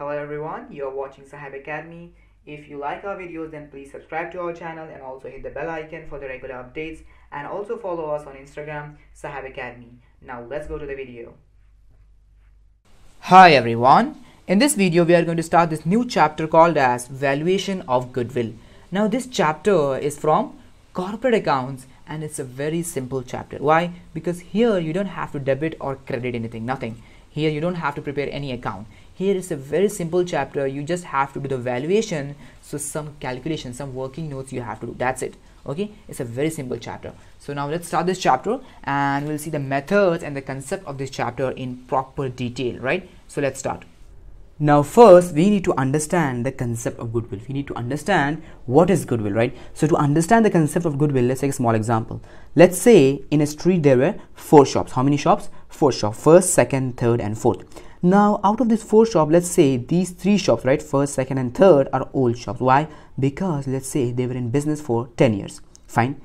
Hello everyone, you're watching Saheb Academy. If you like our videos then please subscribe to our channel and also hit the bell icon for the regular updates and also follow us on Instagram Saheb Academy. Now let's go to the video. Hi everyone. In this video we are going to start this new chapter called as Valuation of Goodwill. Now this chapter is from corporate accounts and it's a very simple chapter. Why? Because here you don't have to debit or credit anything, nothing. Here you don't have to prepare any account. Here is a very simple chapter. You just have to do the valuation. So some calculation some working notes you have to do. That's it. Okay? It's a very simple chapter. So now let's start this chapter and we'll see the methods and the concept of this chapter in proper detail right? So let's start. Now first we need to understand the concept of goodwill. We need to understand what is goodwill right? So to understand the concept of goodwill let's take a small example. Let's say in a street there were four shops. How many shops four shop first second third and fourth. Now out of this four shop let's say these three shops right first second and third are old shops. Why? Because let's say they were in business for 10 years. Fine.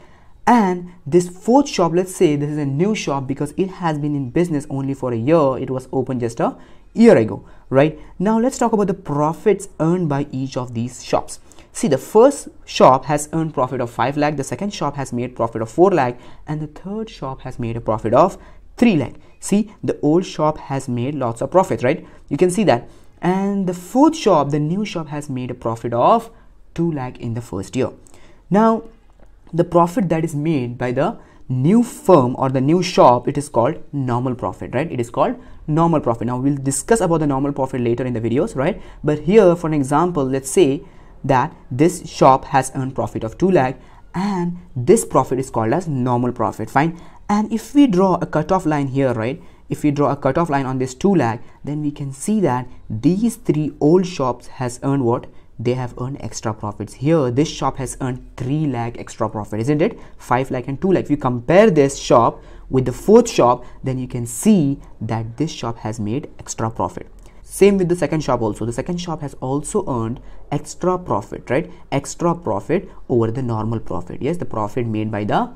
And this fourth shop let's say this is a new shop because it has been in business only for a year. It was open just a year ago right? Now let's talk about the profits earned by each of these shops. See the first shop has earned profit of 5 lakh. The second shop has made profit of 4 lakh. And the third shop has made a profit of 3 lakh. See the old shop has made lots of profit right? You can see that. And the fourth shop the new shop has made a profit of 2 lakh in the first year. Now the profit that is made by the new firm or the new shop it is called normal profit right? It is called normal profit. Now we'll discuss about the normal profit later in the videos right? But here for an example let's say that this shop has earned profit of 2 lakh and this profit is called as normal profit. Fine and if we draw a cutoff line here right if we draw a cutoff line on this 2 lakh then we can see that these three old shops has earned what? They have earned extra profits. Here this shop has earned 3 lakh extra profit isn't it? 5 lakh and 2 lakh if you compare this shop with the fourth shop then you can see that this shop has made extra profit. Same with the second shop also. The second shop has also earned extra profit right? Extra profit over the normal profit. Yes the profit made by the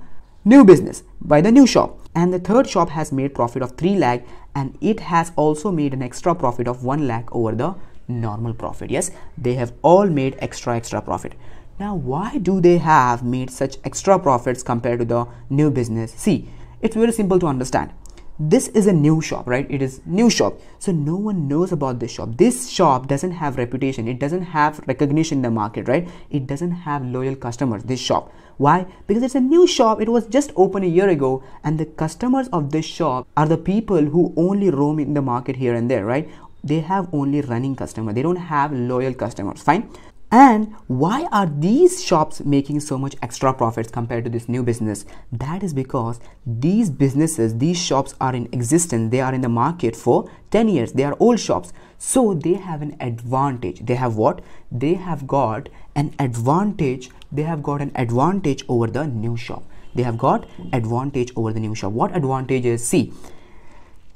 new business by the new shop. And the third shop has made profit of 3 lakh and it has also made an extra profit of 1 lakh over the normal profit. Yes they have all made extra extra profit. Now why do they have made such extra profits compared to the new business? See it's very simple to understand this is a new shop right? It is new shop. So no one knows about this shop. This shop doesn't have reputation. It doesn't have recognition in the market right? It doesn't have loyal customers this shop. Why? Because it's a new shop. It was just open a year ago and the customers of this shop are the people who only roam in the market here and there right? They have only running customer. They don't have loyal customers. Fine and why are these shops making so much extra profits compared to this new business? That is because these businesses, these shops are in existence. They are in the market for 10 years. They are old shops. So they have an advantage. They have what? They have got an advantage. They have got an advantage over the new shop. They have got advantage over the new shop. What advantage is? See,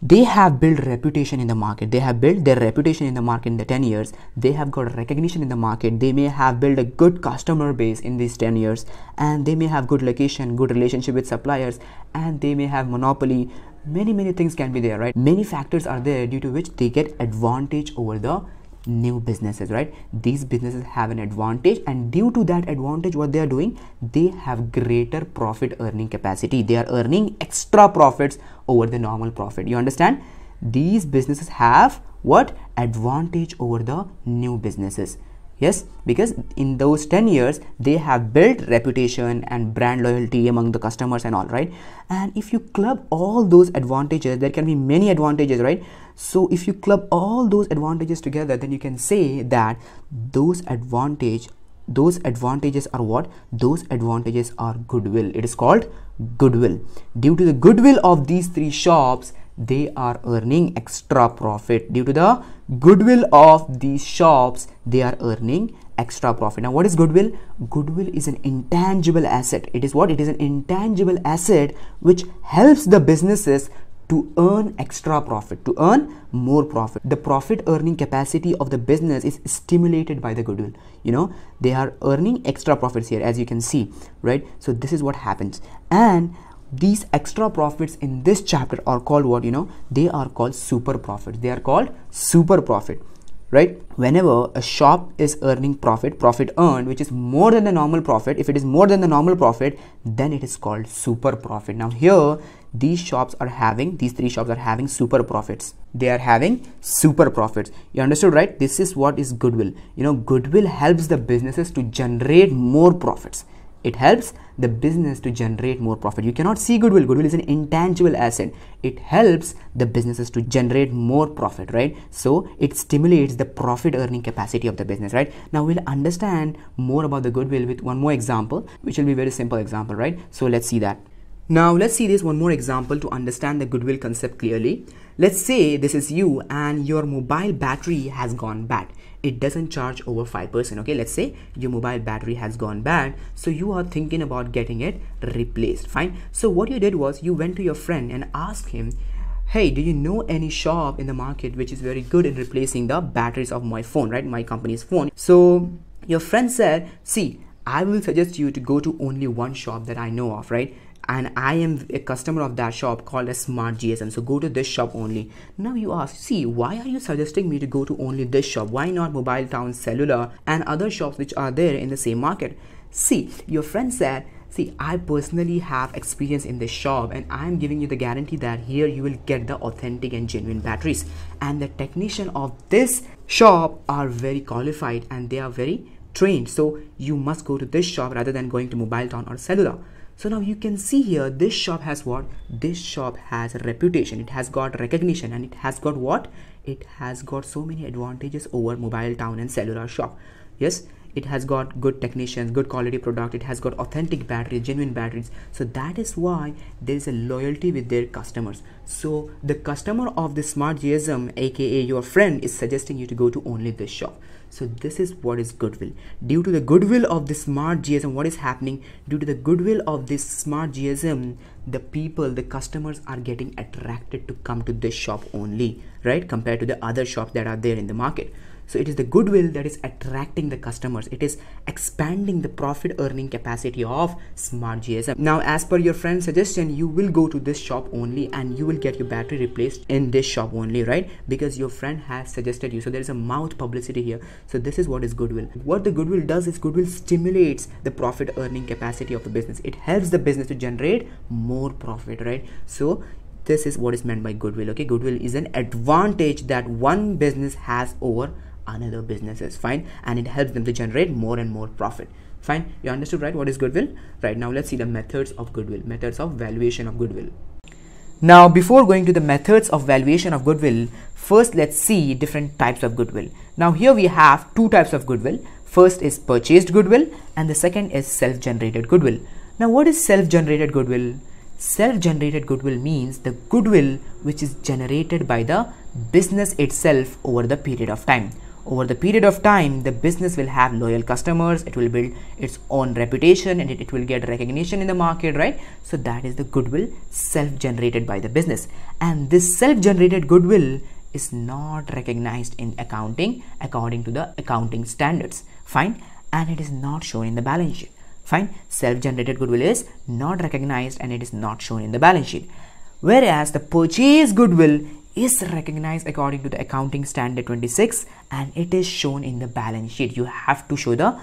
they have built reputation in the market. They have built their reputation in the market in the 10 years. They have got recognition in the market. They may have built a good customer base in these 10 years. And they may have good location good relationship with suppliers. And they may have monopoly. Many many things can be there right? Many factors are there due to which they get advantage over the new businesses right? These businesses have an advantage and due to that advantage what they are doing they have greater profit earning capacity. They are earning extra profits over the normal profit. You understand? These businesses have what? Advantage over the new businesses yes because in those 10 years they have built reputation and brand loyalty among the customers and all right? And if you club all those advantages there can be many advantages right? So if you club all those advantages together then you can say that those advantage those advantages are what? Those advantages are goodwill. It is called goodwill. Due to the goodwill of these three shops they are earning extra profit. Due to the goodwill of these shops they are earning extra profit. Now what is goodwill? Goodwill is an intangible asset. It is what? It is an intangible asset which helps the businesses to earn extra profit to earn more profit. The profit earning capacity of the business is stimulated by the goodwill. You know they are earning extra profits here as you can see right? So this is what happens. And these extra profits in this chapter are called what you know? They are called super profits they are called super profit right? Whenever a shop is earning profit profit earned which is more than the normal profit if it is more than the normal profit then it is called super profit. Now here these shops are having these three shops are having super profits. They are having super profits. You understood right? This is what is goodwill. You know goodwill helps the businesses to generate more profits it helps the business to generate more profit. You cannot see goodwill. Goodwill is an intangible asset. It helps the businesses to generate more profit right? So it stimulates the profit earning capacity of the business right? Now we'll understand more about the goodwill with one more example which will be very simple example right? So let's see that. Now let's see this one more example to understand the goodwill concept clearly. Let's say this is you and your mobile battery has gone bad. It doesn't charge over 5%. Okay, let's say your mobile battery has gone bad. So you are thinking about getting it replaced. Fine. So what you did was you went to your friend and asked him, hey do you know any shop in the market which is very good in replacing the batteries of my phone right my company's phone so your friend said see i will suggest you to go to only one shop that i know of right and I am a customer of that shop called a smart GSM. So go to this shop only. Now you ask, see, why are you suggesting me to go to only this shop? Why not Mobile Town Cellular and other shops which are there in the same market? See, your friend said, see, I personally have experience in this shop and I'm giving you the guarantee that here you will get the authentic and genuine batteries. And the technician of this shop are very qualified and they are very trained. So you must go to this shop rather than going to Mobile Town or Cellular so now you can see here this shop has what? This shop has a reputation. It has got recognition and it has got what? It has got so many advantages over mobile town and cellular shop. Yes it has got good technicians good quality product. It has got authentic batteries genuine batteries. So that is why there is a loyalty with their customers. So the customer of the smart gsm aka your friend is suggesting you to go to only this shop so this is what is goodwill. Due to the goodwill of this smart gsm what is happening? Due to the goodwill of this smart gsm the people the customers are getting attracted to come to this shop only right? Compared to the other shops that are there in the market so it is the goodwill that is attracting the customers. It is expanding the profit earning capacity of smart GSM. Now, as per your friend's suggestion, you will go to this shop only and you will get your battery replaced in this shop only, right? Because your friend has suggested you. So there is a mouth publicity here. So this is what is goodwill. What the goodwill does is goodwill stimulates the profit earning capacity of the business. It helps the business to generate more profit, right? So this is what is meant by goodwill okay goodwill is an advantage that one business has over another businesses fine and it helps them to generate more and more profit. Fine you understood right? What is goodwill? Right now let's see the methods of goodwill methods of valuation of goodwill. Now before going to the methods of valuation of goodwill first let's see different types of goodwill. Now here we have two types of goodwill. First is purchased goodwill and the second is self-generated goodwill. Now what is self-generated goodwill? Self-generated goodwill means the goodwill which is generated by the business itself over the period of time over the period of time the business will have loyal customers. It will build its own reputation and it, will get recognition in the market right? So that is the goodwill self generated by the business. And this self generated goodwill is not recognized in accounting according to the accounting standards. Fine. And it is not shown in the balance sheet. Fine. Self generated goodwill is not recognized and it is not shown in the balance sheet. Whereas the purchase goodwill is recognized according to the accounting standard 26 and it is shown in the balance sheet. You have to show the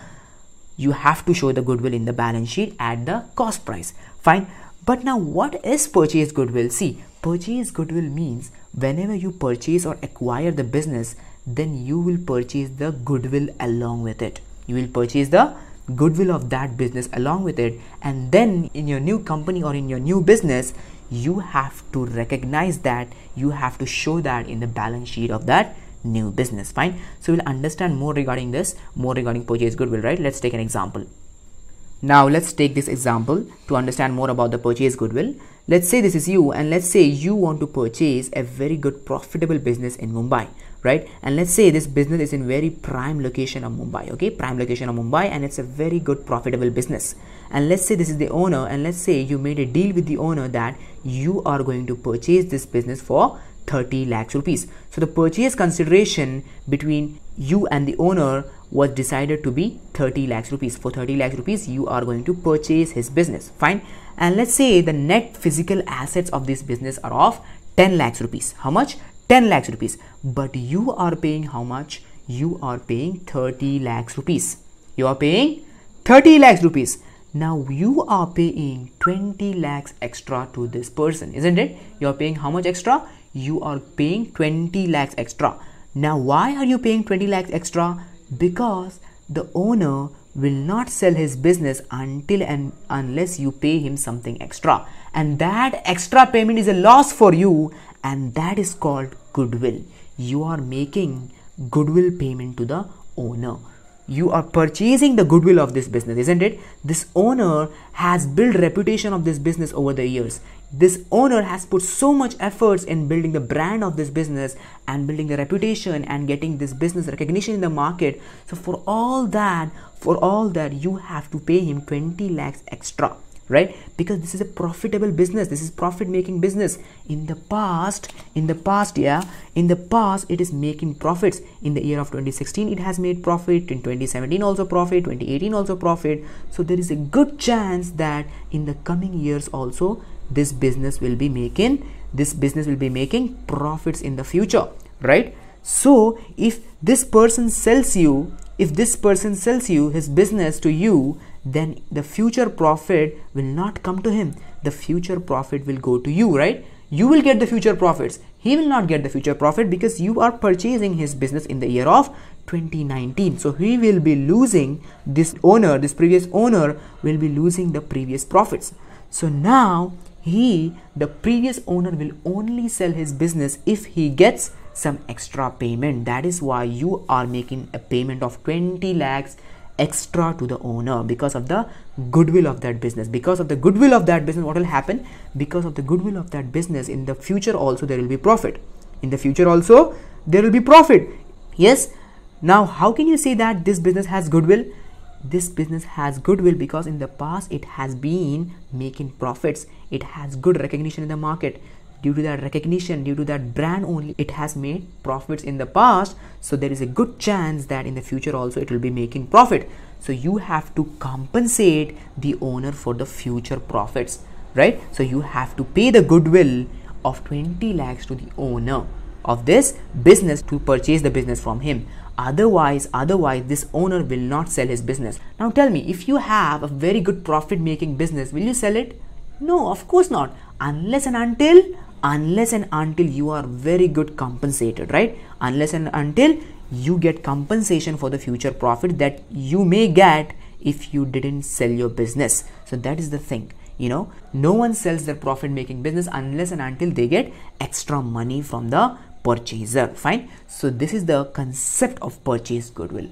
you have to show the goodwill in the balance sheet at the cost price. Fine. But now what is purchase goodwill? See purchase goodwill means whenever you purchase or acquire the business then you will purchase the goodwill along with it. You will purchase the goodwill of that business along with it. And then in your new company or in your new business you have to recognize that you have to show that in the balance sheet of that new business. Fine. So we'll understand more regarding this more regarding purchase goodwill right? Let's take an example. Now let's take this example to understand more about the purchase goodwill. Let's say this is you and let's say you want to purchase a very good profitable business in mumbai right? And let's say this business is in very prime location of mumbai okay? Prime location of mumbai and it's a very good profitable business. And let's say this is the owner and let's say you made a deal with the owner that you are going to purchase this business for 30 lakhs rupees. So the purchase consideration between you and the owner was decided to be 30 lakhs rupees. For 30 lakhs rupees you are going to purchase his business. Fine. And let's say the net physical assets of this business are of 10 lakhs rupees. How much 10 lakhs rupees. But you are paying how much? You are paying 30 lakhs rupees. You are paying 30 lakhs rupees. Now you are paying 20 lakhs extra to this person isn't it? You are paying how much extra? You are paying 20 lakhs extra. Now why are you paying 20 lakhs extra? Because the owner will not sell his business until and unless you pay him something extra. And that extra payment is a loss for you and that is called goodwill. You are making goodwill payment to the owner. You are purchasing the goodwill of this business isn't it? This owner has built reputation of this business over the years. This owner has put so much efforts in building the brand of this business and building the reputation and getting this business recognition in the market. So for all that for all that you have to pay him 20 lakhs extra right? Because this is a profitable business. This is profit making business. In the past in the past yeah in the past it is making profits. In the year of 2016 it has made profit. In 2017 also profit. 2018 also profit. So there is a good chance that in the coming years also this business will be making this business will be making profits in the future right? So if this person sells you if this person sells you his business to you then the future profit will not come to him. The future profit will go to you right? You will get the future profits. He will not get the future profit because you are purchasing his business in the year of 2019 so he will be losing this owner this previous owner will be losing the previous profits. So now he the previous owner will only sell his business if he gets some extra payment. That is why you are making a payment of 20 lakhs extra to the owner because of the goodwill of that business. Because of the goodwill of that business what will happen? Because of the goodwill of that business in the future also there will be profit. In the future also there will be profit. Yes? Now how can you say that this business has goodwill? This business has goodwill because in the past it has been making profits. It has good recognition in the market due to that recognition due to that brand only it has made profits in the past. So there is a good chance that in the future also it will be making profit. So you have to compensate the owner for the future profits right? So you have to pay the goodwill of 20 lakhs to the owner of this business to purchase the business from him. Otherwise otherwise this owner will not sell his business. Now tell me if you have a very good profit making business will you sell it? No of course not. Unless and until unless and until you are very good compensated right? Unless and until you get compensation for the future profit that you may get if you didn't sell your business. So that is the thing you know. No one sells their profit making business unless and until they get extra money from the purchaser. Fine? So this is the concept of purchase goodwill.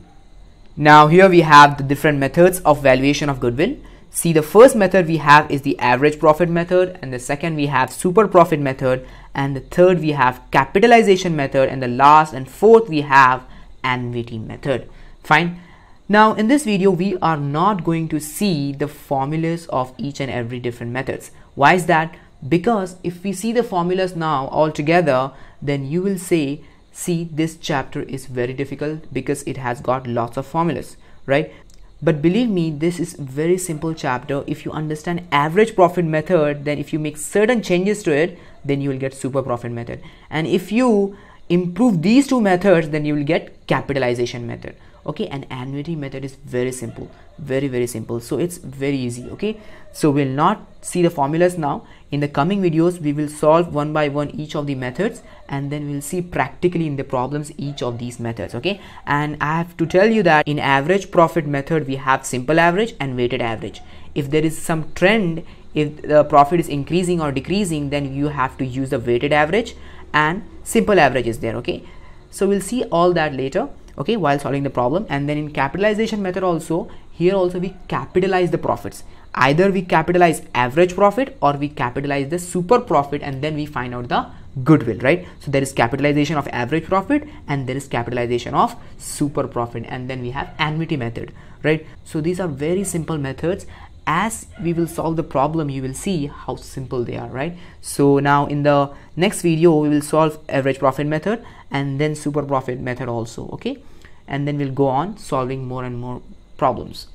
Now here we have the different methods of valuation of goodwill See the first method we have is the average profit method and the second we have super profit method and the third we have capitalization method and the last and fourth we have annuity method. Fine. Now in this video we are not going to see the formulas of each and every different methods. Why is that? Because if we see the formulas now all together then you will say see this chapter is very difficult because it has got lots of formulas right but believe me this is very simple chapter. If you understand average profit method then if you make certain changes to it then you will get super profit method. And if you improve these two methods then you will get capitalization method okay and annuity method is very simple. Very very simple. So it's very easy. Okay so we'll not see the formulas now. In the coming videos we will solve one by one each of the methods and then we'll see practically in the problems each of these methods. Okay and i have to tell you that in average profit method we have simple average and weighted average. If there is some trend if the profit is increasing or decreasing then you have to use the weighted average and simple average is there. Okay so we'll see all that later okay while solving the problem. And then in capitalization method also here also we capitalize the profits. Either we capitalize average profit or we capitalize the super profit and then we find out the goodwill right? So there is capitalization of average profit and there is capitalization of super profit. And then we have annuity method right? So these are very simple methods as we will solve the problem you will see how simple they are right? So now in the next video we will solve average profit method and then super profit method also okay? And then we'll go on solving more and more problems